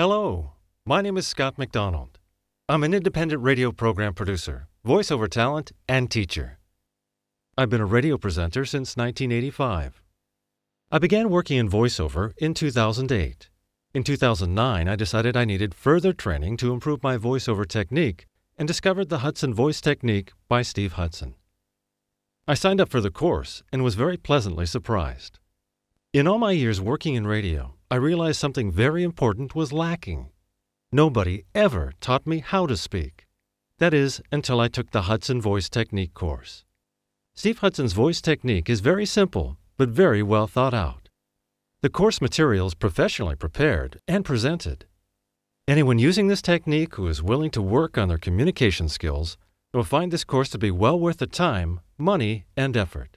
Hello, my name is Scott McDonald. I'm an independent radio program producer, voiceover talent, and teacher. I've been a radio presenter since 1985. I began working in voiceover in 2008. In 2009, I decided I needed further training to improve my voiceover technique and discovered the Hudson Voice Technique by Steve Hudson. I signed up for the course and was very pleasantly surprised. In all my years working in radio, I realized something very important was lacking. Nobody ever taught me how to speak. That is, until I took the Hudson Voice Technique course. Steve Hudson's voice technique is very simple, but very well thought out. The course material is professionally prepared and presented. Anyone using this technique who is willing to work on their communication skills will find this course to be well worth the time, money, and effort.